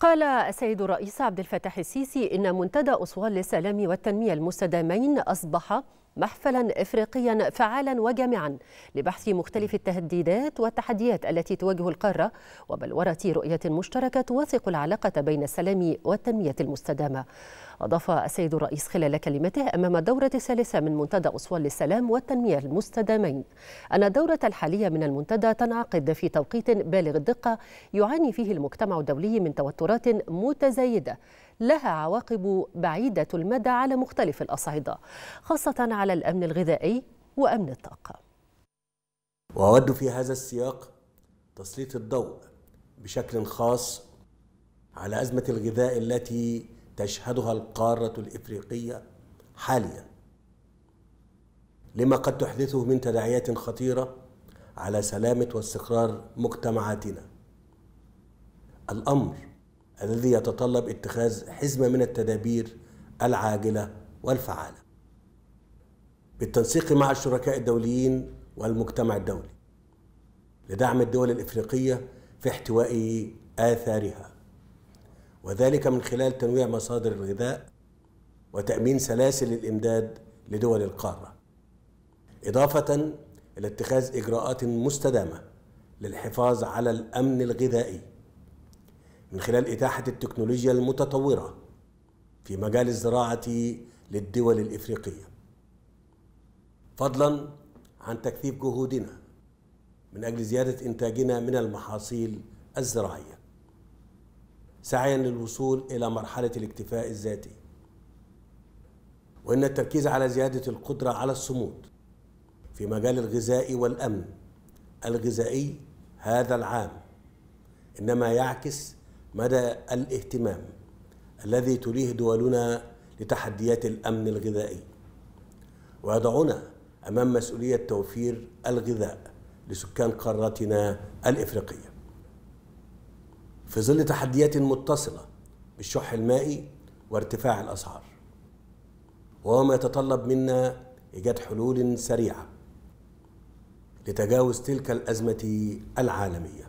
قال السيد الرئيس عبد الفتاح السيسي إن منتدى أسوان للسلام والتنمية المستدامين أصبح محفلا إفريقيا فعالا وجامعا لبحث مختلف التهديدات والتحديات التي تواجه القارة وبلوره رؤية مشتركة توثق العلاقة بين السلام والتنمية المستدامة. أضاف السيد الرئيس خلال كلمته أمام الدوره الثالثه من منتدى أسوان للسلام والتنمية المستدامين أن الدورة الحالية من المنتدى تنعقد في توقيت بالغ الدقة يعاني فيه المجتمع الدولي من توترات متزايدة لها عواقب بعيدة المدى على مختلف الأصعدة خاصة على الأمن الغذائي وأمن الطاقة. وأود في هذا السياق تسليط الضوء بشكل خاص على أزمة الغذاء التي تشهدها القارة الإفريقية حاليا. لما قد تحدثه من تداعيات خطيرة على سلامة واستقرار مجتمعاتنا. الأمر الذي يتطلب اتخاذ حزمة من التدابير العاجلة والفعالة بالتنسيق مع الشركاء الدوليين والمجتمع الدولي لدعم الدول الإفريقية في احتواء آثارها وذلك من خلال تنويع مصادر الغذاء وتأمين سلاسل الإمداد لدول القارة إضافة إلى اتخاذ إجراءات مستدامة للحفاظ على الأمن الغذائي من خلال إتاحة التكنولوجيا المتطورة في مجال الزراعة للدول الإفريقية. فضلا عن تكثيف جهودنا من أجل زيادة إنتاجنا من المحاصيل الزراعية سعيا للوصول إلى مرحلة الاكتفاء الذاتي. وإن التركيز على زيادة القدرة على الصمود في مجال الغذاء والأمن الغذائي هذا العام إنما يعكس مدى الاهتمام الذي تليه دولنا لتحديات الأمن الغذائي. ويضعنا أمام مسؤولية توفير الغذاء لسكان قارتنا الإفريقية. في ظل تحديات متصلة بالشح المائي وارتفاع الأسعار وهو ما يتطلب منا إيجاد حلول سريعة لتجاوز تلك الأزمة العالمية.